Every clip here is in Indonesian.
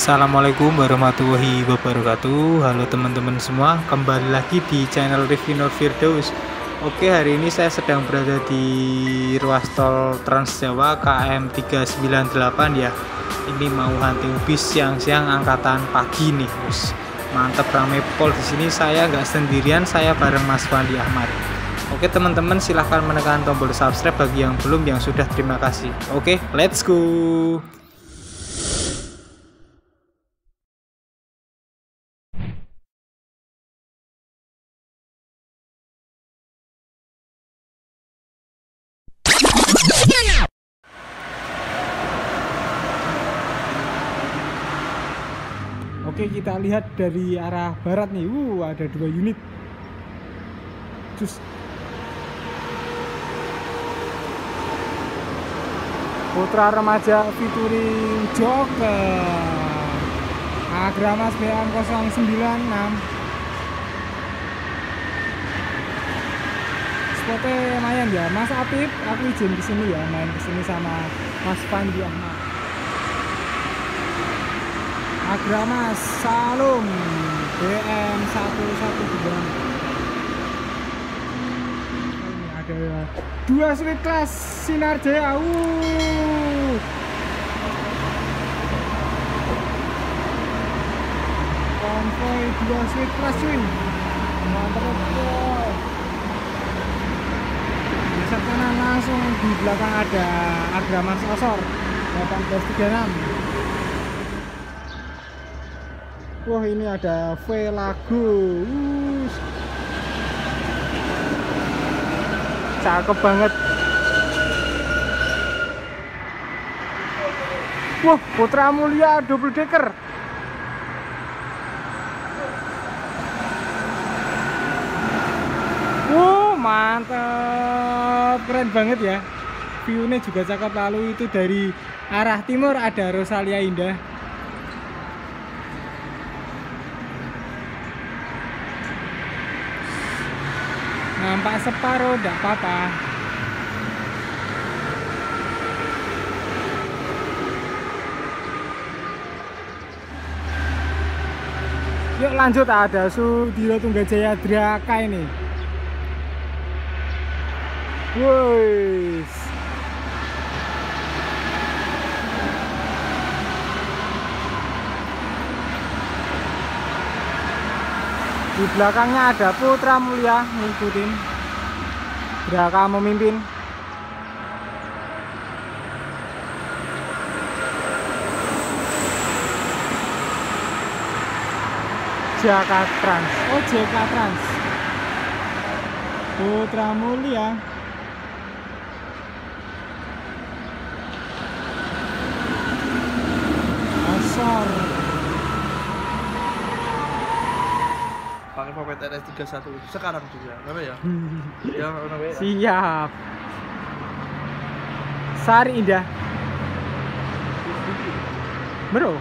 Assalamualaikum warahmatullahi wabarakatuh. Halo teman-teman semua Kembali lagi di channel Review Nur Firdaus. Oke hari ini saya sedang berada di ruas tol Trans Jawa KM 398 ya. Ini mau hunting bis siang-siang angkatan pagi nih Us, Mantep rame pol di sini. Saya nggak sendirian saya bareng Mas Fandi Ahmad. Oke teman-teman silahkan menekan tombol subscribe bagi yang belum yang sudah. Terima kasih. Oke let's go Oke kita lihat dari arah barat nih. Uh ada dua unit. Cus. Putra remaja featuring Joker. Agramas BM 096 Spotnya lumayan ya. Mas Apip aku izin ke sini ya main ke sini sama Mas Pandi Ahmad Agramas Salum BM 112 ini ada dua suite kelas Sinar Jaya uh. konvoy dua suite kelas cuy mantap geser kanan langsung di belakang ada Agramas Osor 1836 Wah ini ada V lagu Wush. Cakep banget. Wah Putra Mulia double decker. Wow mantap. Keren banget ya. View-nya juga cakep. Lalu itu dari arah timur ada Rosalia Indah nampak separuh tidak apa-apa yuk lanjut ada Sudiro Tunggajaya Draka ini Woi. Di belakangnya ada Putra Mulia ngikutin. Draka memimpin. Jaka Trans. Oh JK Trans. Putra Mulia. Asor pakai Popet RS 31 sekarang juga apa ya? Ya mana ya? Siap. Sari Indah. Bro.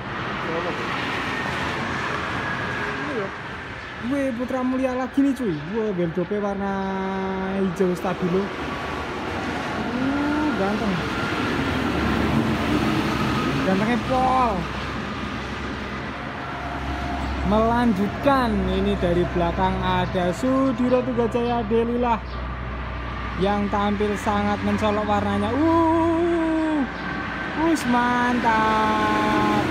Gue Putra Mulia lagi nih cuy. Gue beldope warna hijau stabilo uh, Ganteng. Gantengnya pol Melanjutkan ini dari belakang ada Sudiro Tugajaya Delilah yang tampil sangat mencolok warnanya. Uh, us mantap.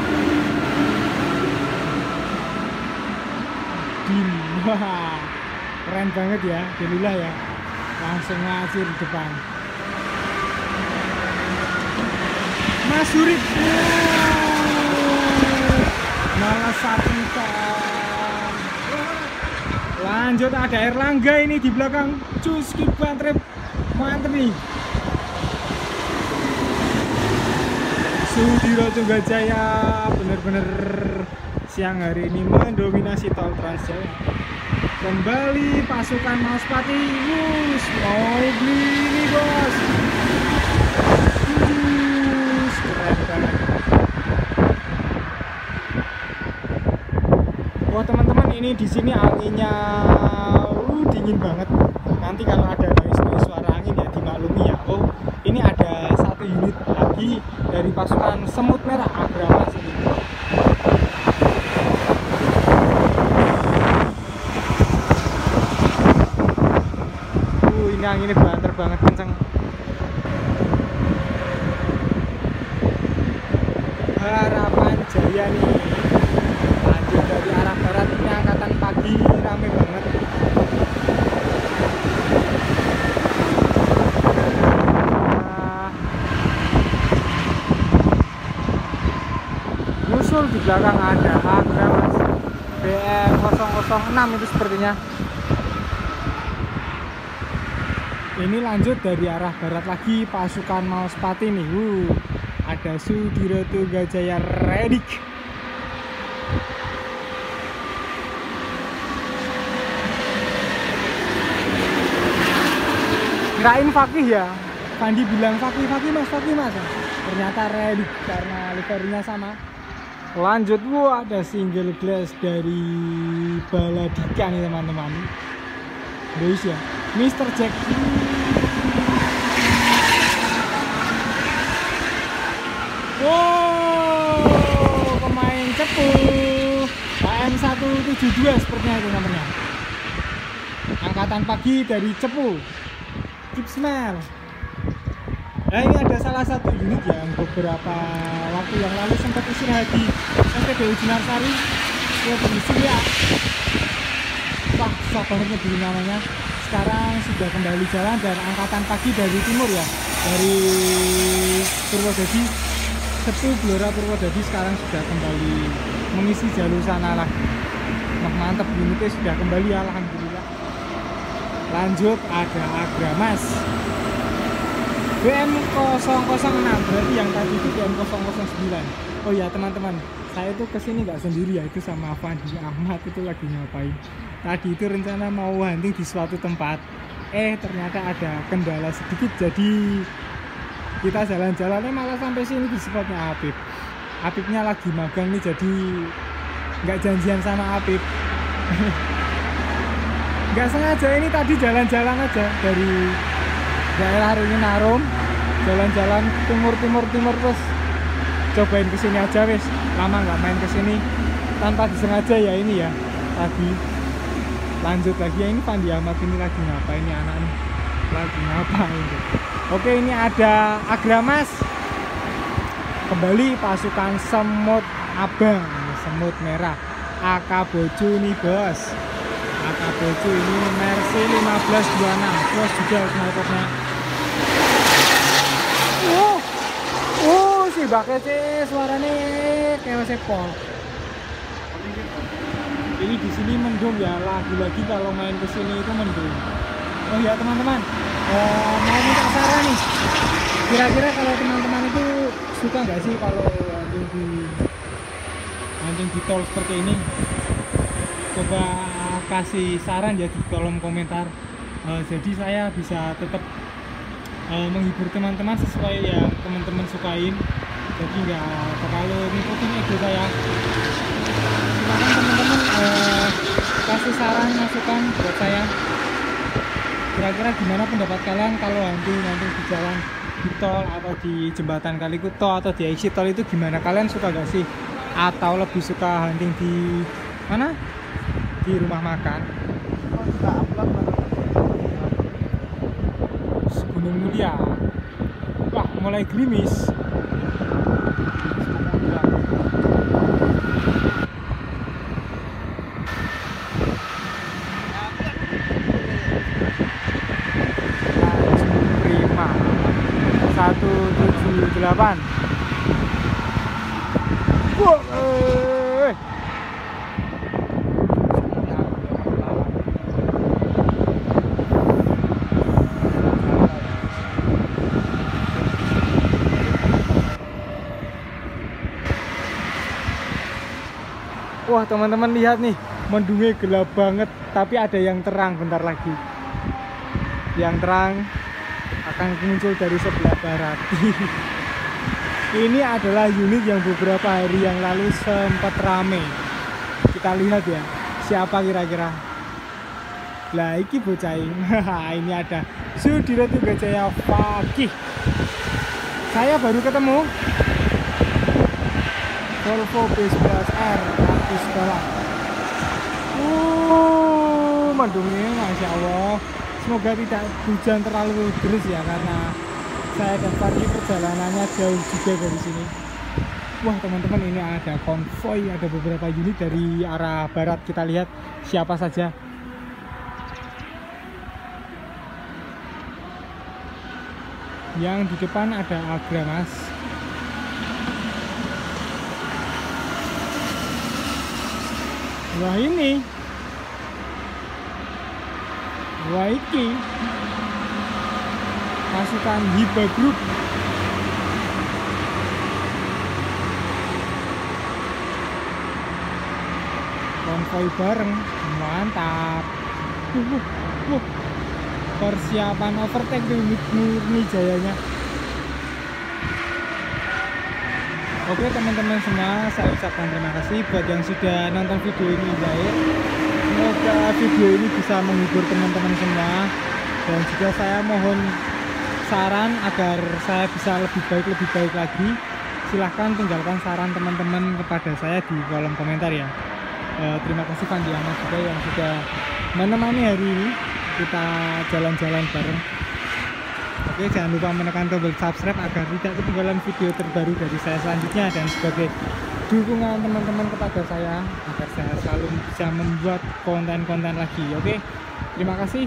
Wah, keren banget ya Delilah ya. Langsung ngacir di depan. Mas Urip. Satu kan. Lanjut ada Erlangga ini di belakang. Cus kiban trip. Mantep nih. Sudiro Tunggajaya bener-bener siang hari ini mendominasi tol Trans Jawa. Kembali pasukan Mauspati Wus mau beli ini bos. Wus, keren banget. Wah teman-teman ini di sini anginnya dingin banget. Nanti kalau ada noise noise suara angin ya dimaklumi ya. Oh ini ada satu unit lagi dari pasukan semut merah Agramas ini uh ini anginnya banter banget kenceng. Harapan jaya nih lanjut dari arah barat ini angkatan pagi rame banget Nah, nyusul di belakang ada Agra mas BM 006 itu sepertinya. Ini lanjut dari arah barat lagi pasukan Mauspati nih. Uh, ada Sudiroto Gajaya Redik kirain Fakih ya? Fandi bilang Fakih Fakih mas Fakih mas. Ternyata Redik karena livernya sama lanjut wah ada single glass dari Baladika nih teman-teman Boys ya Mr. Jack Wow, pemain cepu KM 172 sepertinya itu namanya. Angkatan pagi dari cepu. Keep smell. Nah ini ada salah satu unit yang beberapa waktu yang lalu sempat istirahat di SPBU Junarsari ke ya. Wah, banget nyebut namanya. Sekarang sudah kembali jalan dan angkatan pagi dari timur ya, dari Purwodadi Sepu Blora Purwodadi sekarang sudah kembali mengisi jalur sana lagi. Nah, mantap unitnya sudah kembali alhamdulillah. Lanjut ada Agramas. BM 006 berarti yang tadi itu BM 009. Oh ya teman-teman, saya tuh ke sini nggak sendiri ya itu sama Fandi Ahmad itu lagi ngapain. Tadi itu rencana mau hunting di suatu tempat. Eh ternyata ada kendala sedikit jadi kita jalan-jalannya malah sampai sini di spotnya Apip Apipnya lagi magang nih jadi nggak janjian sama Apip nggak sengaja ini tadi jalan-jalan aja dari daerah Ringinarum jalan-jalan timur timur terus. Cobain ke sini aja wes lama nggak main ke sini tanpa disengaja ya ini ya tadi lanjut lagi. Ya ini Pandi Ahmad ini lagi ngapain nih anak nih? Lagi ngapain tuh Oke ini ada Agramas. Kembali pasukan semut abang. Semut merah. AK Boju nih bos. AK Boju ini Mercy 1526 Bos juga snipernya Uh, uh bakal sih suaranya kayak sepol ini di sini mendung ya lagi-lagi kalau main ke sini itu mendung. Oh ya teman-teman. Eh, mau minta saran nih. Kira-kira kalau teman-teman itu suka nggak sih kalau hunting di hunting di tol seperti ini? Coba kasih saran ya di kolom komentar. Eh, jadi saya bisa tetap eh, menghibur teman-teman sesuai yang teman-teman sukain jadi nggak terlalu ngikutin ego saya. Silakan teman-teman eh, kasih saran masukan buat saya. Kira-kira gimana pendapat kalian kalau nanti nanti di jalan di tol atau di jembatan Kalikuto atau di exit tol itu gimana? Kalian suka gak sih? Atau lebih suka hunting di mana? Di rumah makan? Gunung Mulia. Wah mulai gerimis 178 Wah, eh. Wah teman-teman lihat nih mendungnya gelap banget tapi ada yang terang bentar lagi. Yang terang akan muncul dari sebelah barat ini adalah unit yang beberapa hari yang lalu sempat rame. Kita lihat ya siapa kira-kira? Lah iki bocah ini. Ada Sudiro Tugajaya Fakih. Saya baru ketemu. Volvo B11R ratus balap uh mendungnya Masya Allah. Semoga tidak hujan terlalu deras ya karena saya dan Farki perjalanannya jauh juga dari sini. Wah teman-teman ini ada konvoy ada beberapa unit dari arah barat. Kita lihat siapa saja. Yang di depan ada Agramas wah ini. Wah iki pasukan Hiba Group konvoy bareng mantap uh, uh, uh. persiapan overtake tuh murni jayanya Oke teman-teman semua, saya ucapkan terima kasih buat yang sudah nonton video ini baik. Semoga video ini bisa menghibur teman-teman semua dan juga saya mohon saran agar saya bisa lebih baik lebih baik lagi. Silahkan tinggalkan saran teman-teman kepada saya di kolom komentar ya. Eh, terima kasih Fandi Ahmad juga yang sudah menemani hari ini kita jalan-jalan bareng. Oke, jangan lupa menekan tombol subscribe agar tidak ketinggalan video terbaru dari saya selanjutnya dan sebagai dukungan teman-teman kepada saya agar saya selalu bisa membuat konten-konten lagi. Oke, terima kasih.